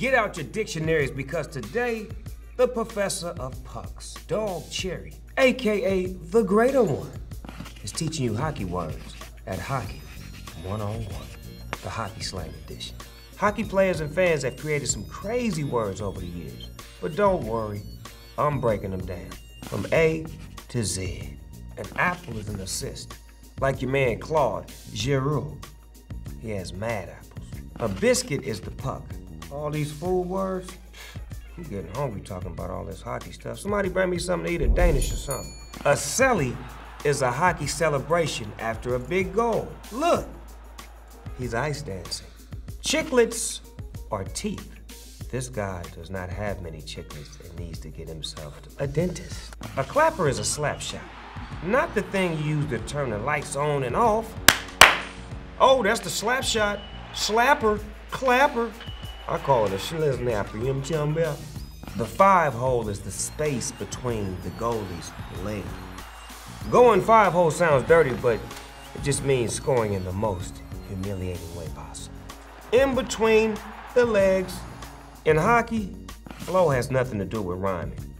Get out your dictionaries because today, the professor of pucks, Dogg Cherry, aka the greater one, is teaching you hockey words at Hockey 101, the hockey slang edition. Hockey players and fans have created some crazy words over the years, but don't worry, I'm breaking them down from A to Z. An apple is an assist, like your man Claude Giroux. He has mad apples. A biscuit is the puck. All these food words, I'm getting hungry talking about all this hockey stuff. Somebody bring me something to eat, a Danish or something. A celly is a hockey celebration after a big goal. Look, he's ice dancing. Chiclets are teeth. This guy does not have many chiclets and needs to get himself to a dentist. A clapper is a slap shot. Not the thing you use to turn the lights on and off. Oh, that's the slap shot. Slapper, clapper. I call it a schliznapper, you know what I'm about? The five hole is the space between the goalie's legs. Going five hole sounds dirty, but it just means scoring in the most humiliating way possible. In between the legs. In hockey, flow has nothing to do with rhyming.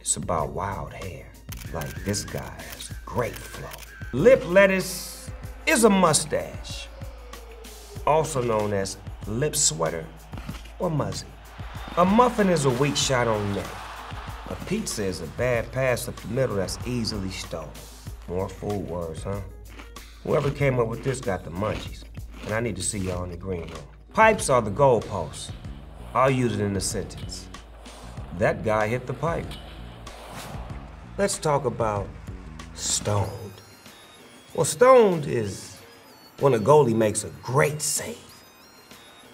It's about wild hair. Like this guy has great flow. Lip lettuce is a mustache, also known as lip sweater or muzzy. A muffin is a weak shot on net. A pizza is a bad pass up the middle that's easily stolen. More food words, huh? Whoever came up with this got the munchies, and I need to see y'all in the green room. Pipes are the goalposts. I'll use it in a sentence. That guy hit the pipe. Let's talk about stoned. Well, stoned is when a goalie makes a great save.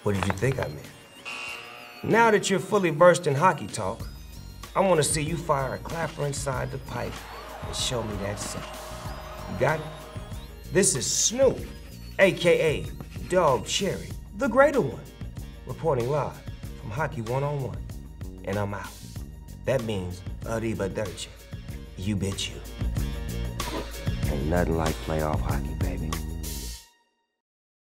What did you think I meant? Now that you're fully versed in hockey talk, I want to see you fire a clapper inside the pipe and show me that save. You got it? This is Snoop, aka Dogg Cherry, the greater one, reporting live from Hockey 101, and I'm out. That means Arriba arrivederci. You bet you. Ain't nothing like playoff hockey, baby.